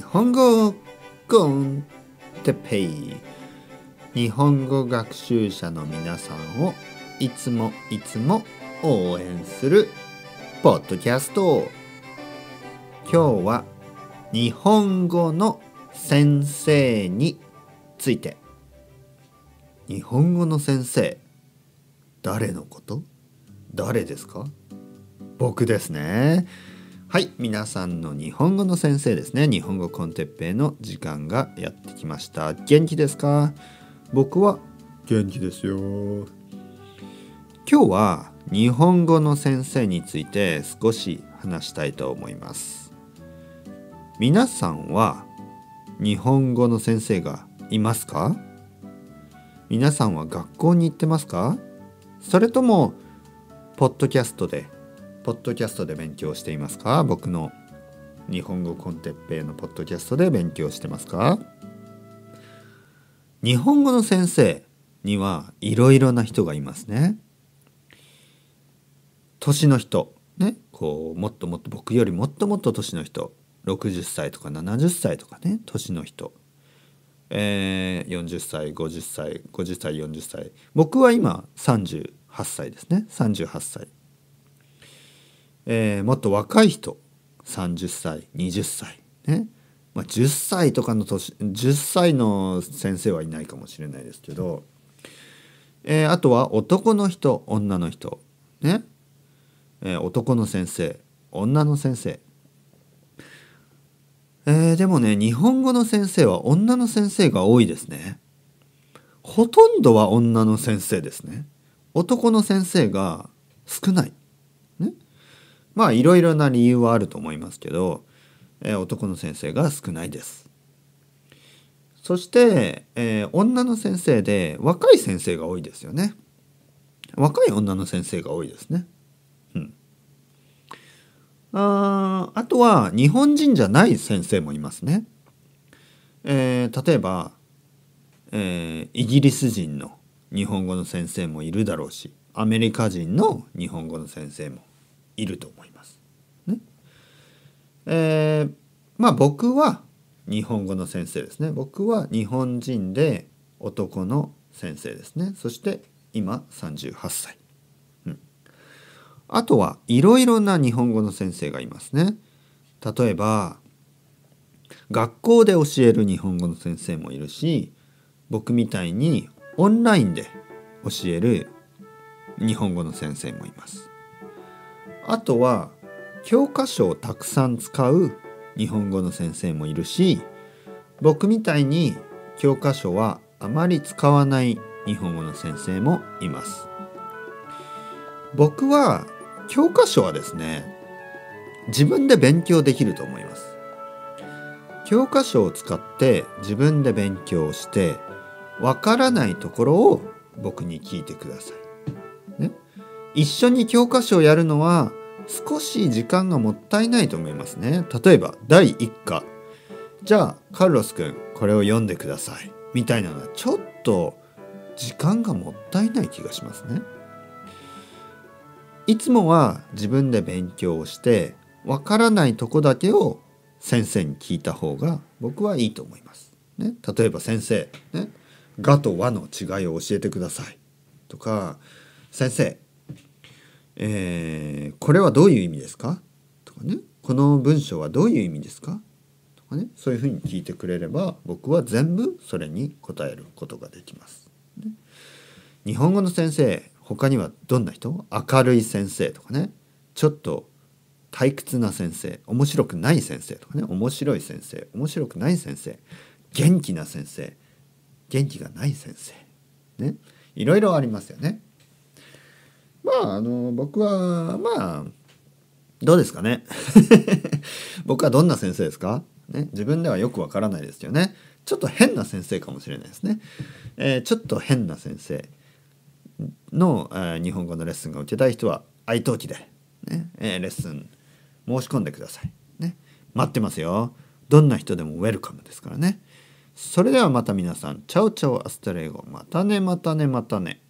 日本語コンテペイ。日本語学習者の皆さんをいつもいつも応援するポッドキャスト。今日は日本語の先生について。日本語の先生誰のこと？誰ですか？僕ですね。はい皆さんの日本語の先生ですね。日本語コンテッペイの時間がやってきました。元気ですか？僕は？元気ですよ。今日は日本語の先生について少し話したいと思います。皆さんは日本語の先生がいますか？皆さんは学校に行ってますか？それともポッドキャストでポッドキャストで勉強していますか？僕の日本語コンテッペイのポッドキャストで勉強してますか？日本語の先生にはいろいろな人がいますね。年の人ねこうもっともっと僕よりもっともっと年の人60歳とか70歳とかね年の人、えー、40歳50歳50歳40歳。僕は今38歳ですね。38歳。えー、もっと若い人30歳20歳ね、まあ、10歳とかの年10歳の先生はいないかもしれないですけど、えー、あとは男の人女の人ね、えー、男の先生女の先生。えー、でもね日本語の先生は女の先生が多いですね。ほとんどは女の先生ですね。男の先生が少ない。まあいろいろな理由はあると思いますけど、えー、男の先生が少ないです。そして、えー、女の先生で若い先生が多いですよね。若い女の先生が多いですね。うん。ああとは日本人じゃない先生もいますね。えー、例えば、えー、イギリス人の日本語の先生もいるだろうしアメリカ人の日本語の先生もいると思います。ねえー、まあ僕は日本語の先生ですね。僕は日本人で男の先生ですね。そして今38歳。うん、あとはいろいろな日本語の先生がいますね。例えば学校で教える日本語の先生もいるし僕みたいにオンラインで教える日本語の先生もいます。あとは教科書をたくさん使う日本語の先生もいるし僕みたいに教科書はあまり使わない日本語の先生もいます。僕は教科書はですね自分で勉強できると思います。教科書を使って自分で勉強してわからないところを僕に聞いてください、ね、一緒に教科書をやるのは少し時間がもったいないと思いますね。例えば第1課じゃあカルロス君これを読んでくださいみたいなのはちょっと時間がもったいない気がしますね。いつもは自分で勉強をしてわからないとこだけを先生に聞いた方が僕はいいと思います。ね、例えば先生、ね「が」と「和」の違いを教えてくださいとか「先生えー、これはどういう意味ですか？とかね。この文章はどういう意味ですか？とかね。そういうふうに聞いてくれれば僕は全部それに答えることができます。ね、日本語の先生他にはどんな人？明るい先生。とかね。ちょっと退屈な先生。面白くない先生。とかね。面白い先生。面白くない先生。元気な先生。元気がない先生。ね。いろいろありますよね。まああの僕はまあどうですかね。僕はどんな先生ですか、ね、自分ではよくわからないですよね。ちょっと変な先生かもしれないですね、えー、ちょっと変な先生の、えー、日本語のレッスンが受けたい人は italki で、ねえー、レッスン申し込んでください、ね、待ってますよ。どんな人でもウェルカムですからね。それではまた皆さん ciao ciao hasta luego。またねまたねまたね。